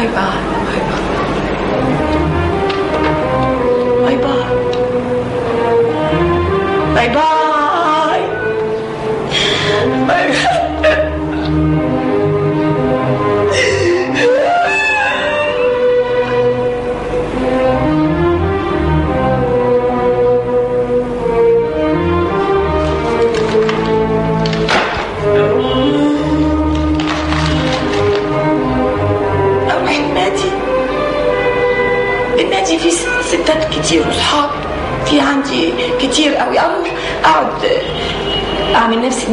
喂爸喂爸喂爸喂爸哎呀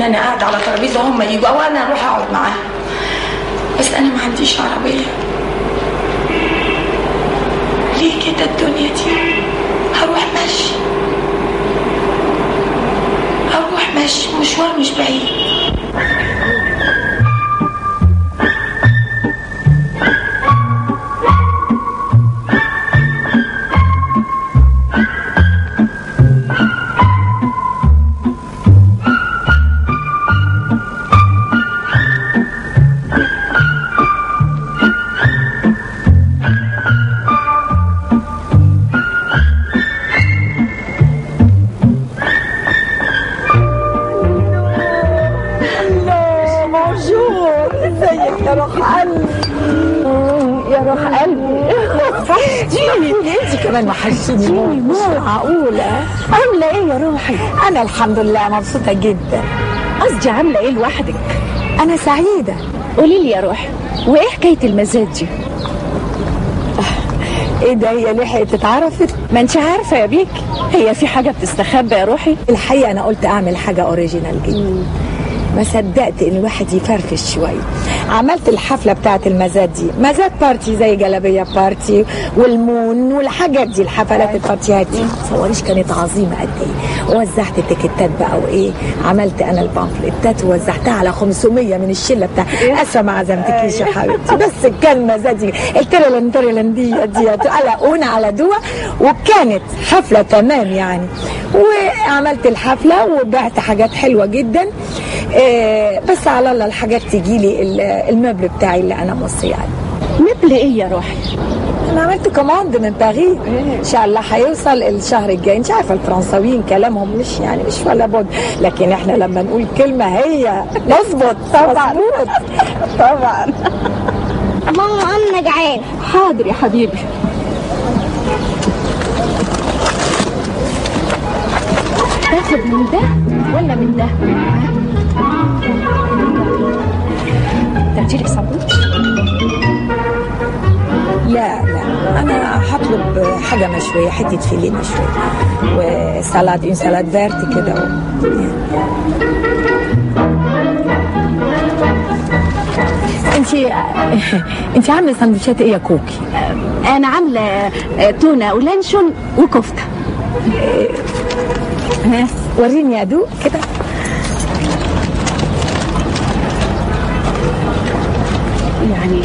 أنا قاعدة على ترابيزة هم يجوا. أو أنا أروح أقعد معاهم بس أنا ما عنديش عربية. ليه كده الدنيا دي؟ هروح مشي. هروح مشي. مشوار مش بعيد. جيني أنت كمان وحشتيني موت مش معقولة؟ عاملة إيه يا روحي؟ أنا الحمد لله مبسوطة جدا. قصدي عاملة إيه لوحدك؟ أنا سعيدة. قولي لي يا روحي وإيه حكاية المزاد دي إيه ده؟ هي لحقت اتعرفت؟ ما انت عارفة يا بيك هي في حاجة بتستخبى يا روحي؟ الحقيقة أنا قلت أعمل حاجة أوريجينال جدا. ما صدقت إن الواحد يفرفش شوية عملت الحفلة بتاعت المزاد دي. مزاد بارتي زي جلابية بارتي والمون والحاجات دي الحفلات البارتيات دي. تصوريش كانت عظيمة قد إيه. ووزعت التيكيتات بقى وإيه. عملت أنا البامفلتات ووزعتها على 500 من الشلة بتاع أسفة ما عزمتكيش يا حبيبتي. بس كان مزاجي التريلن تريلن دي. دي قلقونا على دوا. وكانت حفلة تمام يعني. وعملت الحفلة وبعت حاجات حلوة جدا. آه، بس على الله الحاجات تجي لي ال meuble بتاعي اللي أنا موصيه عليه. meuble إيه يا روحي؟ أنا عملت commande من باريس إن شاء الله هيوصل الشهر الجاي. انت عارفه الفرنساويين كلامهم مش يعني مش ولا بد. لكن إحنا لما نقول كلمة هي نظبط. طبعا. طبعا. ماما أنا جعان حاضر يا حبيبي. تاخد من ده ولا من ده؟ تاخدي لك ساندوتش لا لا. أنا هطلب حاجة مشويه حتة فيليه مشويه و salade une salade verte كده أنت أنت عاملة سندوتشات إيه يا كوكي؟ أنا عاملة تونة ولانشون وكفتة. ها وريني ادوق كده. يعني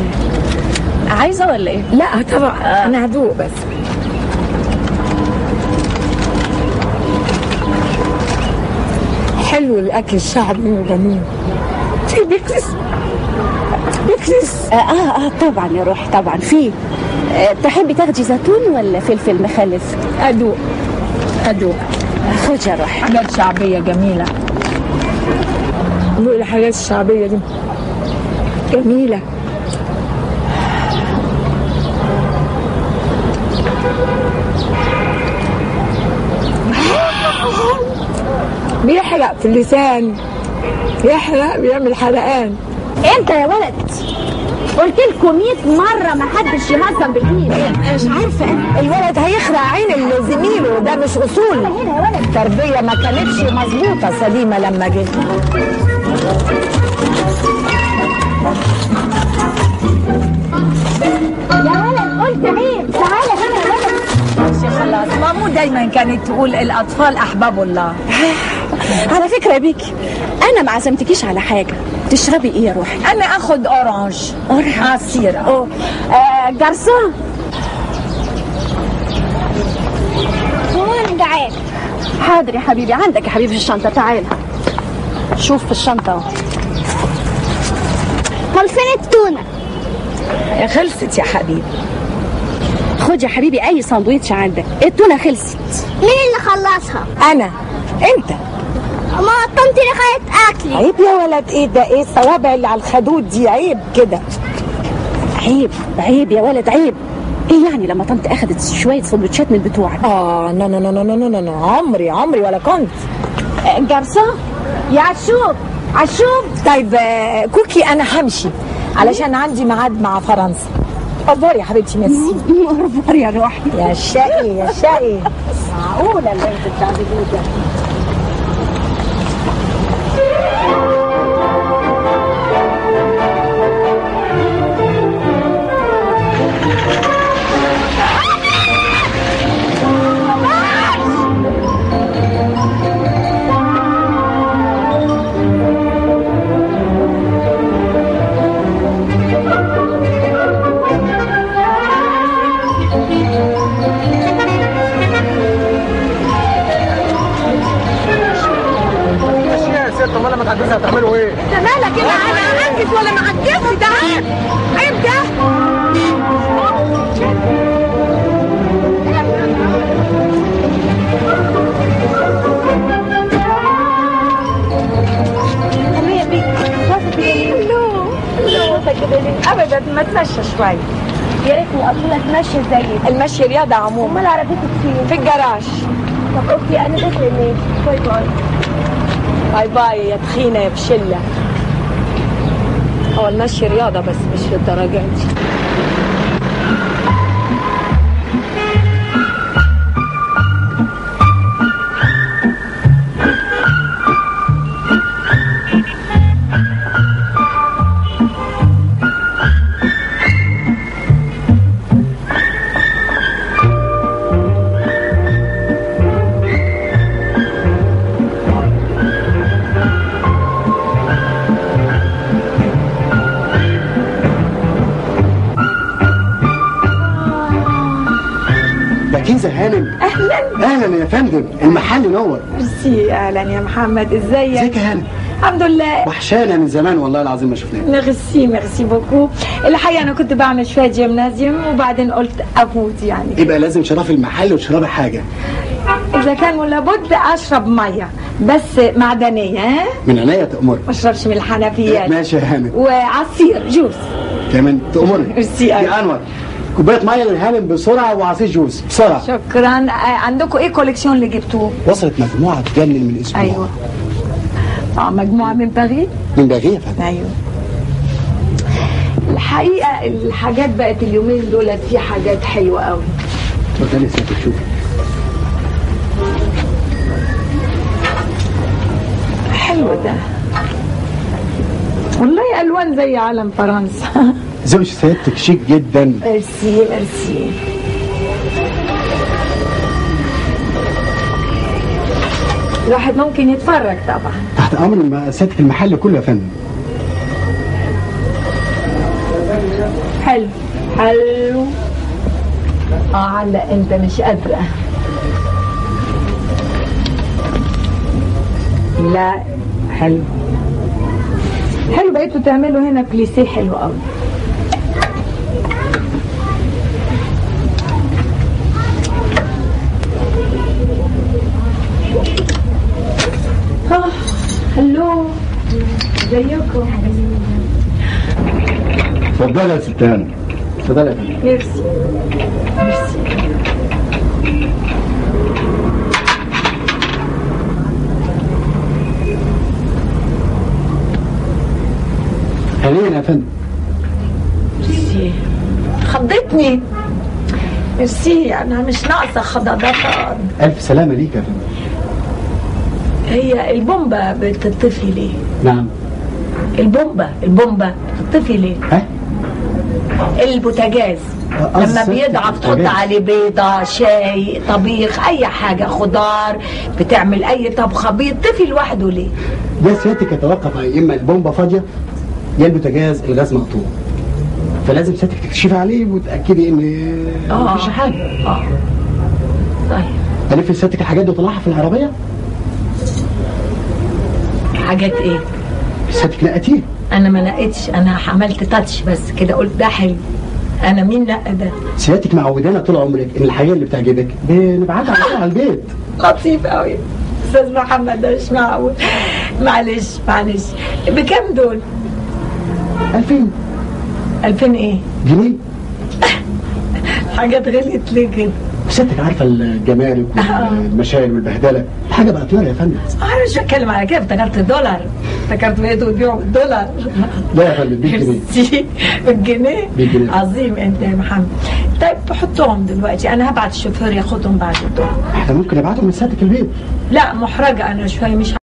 عايزة ولا إيه؟ لا طبعا. أنا هدوق بس. حلو الأكل الشعبي وجميل. في بيكرس بيكرس آه, آه آه طبعا يا روحي طبعا. في آه تحبي تاخدي زيتون ولا فلفل مخلف؟ أدوق. أدوق. خدي يا روحي. حاجات شعبية جميلة. دوق الحاجات الشعبية دي. جميلة. بيحرق في اللسان. يحرق بيعمل حرقان. انت يا ولد؟ قلت لكم 100 مرة ما حدش يهزم بالايد مش عارفة. الولد هيخرق عين اللي زميله ده مش أصول. التربيه ما كانتش مظبوطة سليمة لما جه. يا ولد قلت عيب. تعالى هنا يا ولد. خلاص ماما دايما كانت تقول الأطفال أحباب الله. على فكرة يا بيكي أنا ما عزمتكيش على حاجة. تشربي إيه يا روحي؟ أنا آخد orange. orange. عصير آه آه، جرسون جعان حاضر يا حبيبي عندك يا حبيبي في الشنطة تعالى شوف في الشنطة أهو. طب فين التونة؟ خلصت يا حبيبي. خد يا حبيبي أي ساندويتش عندك. التونة خلصت. مين اللي خلصها؟ أنا. أنت. ما طنطي اللي خدت أكلي. عيب يا ولد إيه ده؟ إيه الصوابع اللي على الخدود دي؟ عيب كده. عيب عيب يا ولد عيب. إيه يعني لما طنط اخدت شوية سندوتشات من بتوعك؟ آه لا لا لا لا لا لا عمري عمري ولا كنت. جرسون؟ يا عشوب عشوب. طيب آه، كوكي أنا همشي. علشان عندي ميعاد مع فرنسا. أخبار يا حبيبتي ميرسي. مغرفر يا روحي. يا شقي يا شقي. معقولة اللي أنت بتعمليه ده؟ ما تمشى شوي. يا ريتني لك ماشيه زيك المشي رياضه عموما. أمال عربيتك فين؟ في الجراج. طب okay أنا داخله ليه؟ bye bye. bye bye يا تخينة يا بشلة. هو المشي رياضة بس مش للدرجة دي. أهلا يا فندم المحل نور. ميرسي أهلا يا محمد إزيك؟ إزيك يا هانم الحمد لله. وحشانا من زمان والله العظيم ما شفناك. merci merci beaucoup. الحقيقة أنا كنت بعمل شوية جيمنازيوم وبعدين قلت أفوت يعني. يبقى لازم شرف المحل وتشربي حاجة. إذا كان لابد أشرب مية بس معدنية ها؟ من عينيا تأمر ما أشربش من الحنفيات. ماشي يا هانم. وعصير juice كمان تأمري ميرسي يا. أنور. كوباية مية للهانم بسرعة وعصير juice. بسرعة. شكرا. عندكم إيه collection اللي جبتوه؟ وصلت مجموعة تجنن من أسبوع أيوه. آه مجموعة من باريس من فندم. أيوه. الحقيقة الحاجات بقت اليومين دول في حاجات حلوة قوي اتفضلي يا ستي شوفي. حلو ده. والله ألوان زي علم فرنسا. زوج سيادتك شيك جدا. ميرسي ميرسي الواحد ممكن يتفرج طبعا. تحت أمر سيادتك المحل كله يا فندم حلو. حلو. آه على أنت مش قادرة لا. حلو. حلو بقيتوا تعملوا هنا بليسيه حلو قوي آه، هلو. ازيكم اتفضلي يا ست هانم اتفضلي يا فندم. ميرسي ميرسي هنيئا يا فندم. ميرسي خضتني. ميرسي أنا مش ناقصة خضضات ألف سلامة ليك يا فندم. هي البومبا بتطفي ليه؟ نعم. البومبا البومبا بتطفي ليه؟ ها؟ البوتاجاز. لما بيضعف تحط. عليه بيضة شاي طبيخ أي حاجة خضار بتعمل أي طبخة بيطفي لوحده ليه؟ ده سيادتك يتوقف يا إما البومبة فاضية يا البوتاجاز الغاز مقطوع. فلازم سيادتك تكشفي عليه وتأكدي إن آه. مفيش حاجة. آه. طيب. ألف سيادتك الحاجات دي وطلعها في العربية؟ حاجات إيه؟ سيادتك نقتيه أنا ما نقيتش أنا عملت تاتش بس كده قلت ده حلو. أنا مين نقى ده؟ سيادتك معودانا طول عمرك إن الحاجة اللي بتعجبك. بنبعتها على على البيت. لطيف قوي أستاذ محمد ده مش معقول. معلش معلش. بكام دول؟ 2000 2000 إيه؟ جنيه. حاجات غليت ليه كده؟ سيادتك عارفة الجمارك والمشاكل والبهدلة. الحاجة بقت نار يا فندم. أنا مش بتكلم على كده افتكرت الدولار. افتكرت بقيتوا بتبيعوا بالدولار لا يا فندم 100 جنيه. ميرسي. بالجنيه بالجنيه. عظيم أنت يا محمد. طيب حطهم دلوقتي. أنا هبعت الشوفير ياخدهم بعد الظهر إحنا ممكن نبعتهم من سيادتك البيت. لا محرجة أنا شوية مش